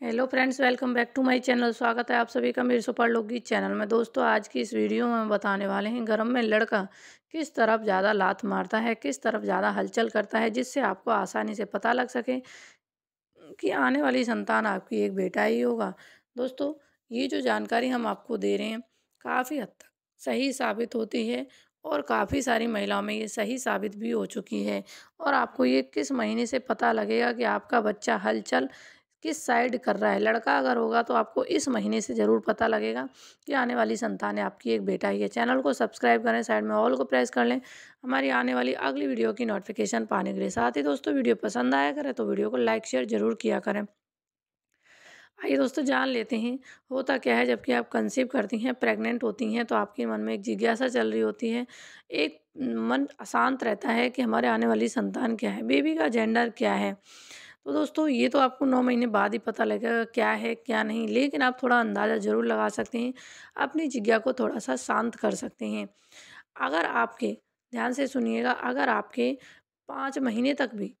Hello friends welcome back to my channel स्वागत है आप सभी का मेरे सुपर लोकगीत चैनल में। दोस्तों, आज की इस वीडियो में बताने वाले हैं, गर्म में लड़का किस तरफ़ ज़्यादा लात मारता है, किस तरफ़ ज़्यादा हलचल करता है, जिससे आपको आसानी से पता लग सके कि आने वाली संतान आपकी एक बेटा ही होगा। दोस्तों, ये जो जानकारी हम आपको दे रहे हैं, काफ़ी हद तक सही साबित होती है और काफ़ी सारी महिलाओं में ये सही साबित भी हो चुकी है। और आपको ये किस महीने से पता लगेगा कि आपका बच्चा हलचल किस साइड कर रहा है? लड़का अगर होगा तो आपको इस महीने से ज़रूर पता लगेगा कि आने वाली संतान है आपकी एक बेटा ही है। चैनल को सब्सक्राइब करें, साइड में ऑल को प्रेस कर लें। हमारी आने वाली अगली वीडियो की नोटिफिकेशन पाने के लिए साथ ही दोस्तों वीडियो पसंद आया करें तो वीडियो को लाइक, शेयर ज़रूर किया करें। आइए दोस्तों जान लेते हैं, होता क्या है? जबकि आप कंसीव करती हैं प्रेग्नेंट होती हैं तो आपके मन में एक जिज्ञासा चल रही होती है। एक मन अशांत रहता है कि हमारे आने वाली संतान क्या है? बेबी का जेंडर क्या है? तो दोस्तों, ये तो आपको नौ महीने बाद ही पता लगेगा क्या है, क्या नहीं, लेकिन आप थोड़ा अंदाज़ा ज़रूर लगा सकते हैं, अपनी जिज्ञा को थोड़ा सा शांत कर सकते हैं। अगर आपके, ध्यान से सुनिएगा, अगर आपके पाँच महीने तक भी,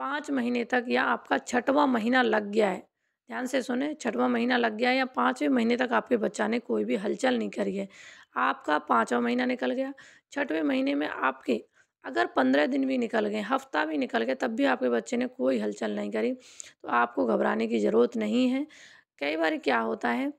पाँच महीने तक या आपका छठवां महीना लग गया है, ध्यान से सुने, छठवां महीना लग गया है या पाँचवें महीने तक आपके बच्चा ने कोई भी हलचल नहीं करी है, आपका पाँचवा महीना निकल गया, छठवें महीने में आपके अगर पंद्रह दिन भी निकल गए, हफ़्ता भी निकल गए तब भी आपके बच्चे ने कोई हलचल नहीं करी। तो आपको घबराने की ज़रूरत नहीं है। कई बार क्या होता है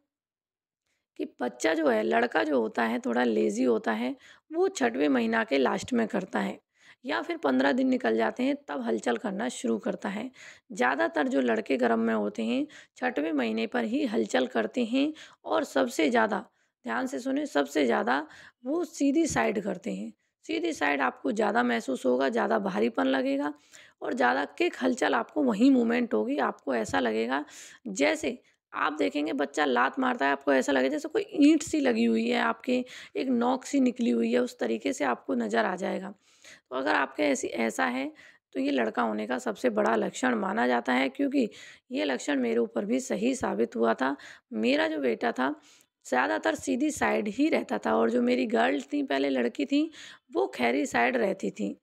कि बच्चा जो है, लड़का जो होता है, थोड़ा लेज़ी होता है, वो छठवें महीना के लास्ट में करता है या फिर पंद्रह दिन निकल जाते हैं, तब हलचल करना शुरू करता है। ज़्यादातर जो लड़के गर्म में होते हैं, छठवें महीने पर ही हलचल करते हैं और सबसे ज़्यादा, ध्यान से सुने सबसे ज़्यादा वो सीधी साइड करते हैं। सीधी साइड आपको ज़्यादा महसूस होगा, ज़्यादा भारीपन लगेगा और ज़्यादा किक हलचल आपको वहीं मूवमेंट होगी, आपको ऐसा लगेगा जैसे आप देखेंगे बच्चा लात मारता है, आपको ऐसा लगेगा जैसे कोई ईंट सी लगी हुई है आपके, एक नोक सी निकली हुई है, उस तरीके से आपको नज़र आ जाएगा। तो अगर आपके ऐसी, ऐसा है तो ये लड़का होने का सबसे बड़ा लक्षण माना जाता है क्योंकि ये लक्षण मेरे ऊपर भी सही साबित हुआ था। मेरा जो बेटा था ज़्यादातर सीधी साइड ही रहता था और जो मेरी गर्ल थी, पहले लड़की थी, वो खैरी साइड रहती थी।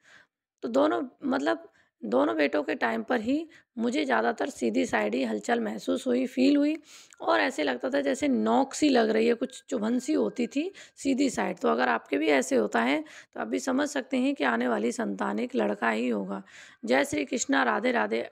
तो दोनों मतलब दोनों बेटों के टाइम पर ही मुझे ज़्यादातर सीधी साइड ही हलचल महसूस हुई, फील हुई और ऐसे लगता था जैसे नोक सी लग रही है, कुछ चुभन सी होती थी सीधी साइड। तो अगर आपके भी ऐसे होता है तो आप भी समझ सकते हैं कि आने वाली संतान एक लड़का ही होगा। जय श्री कृष्णा राधे राधे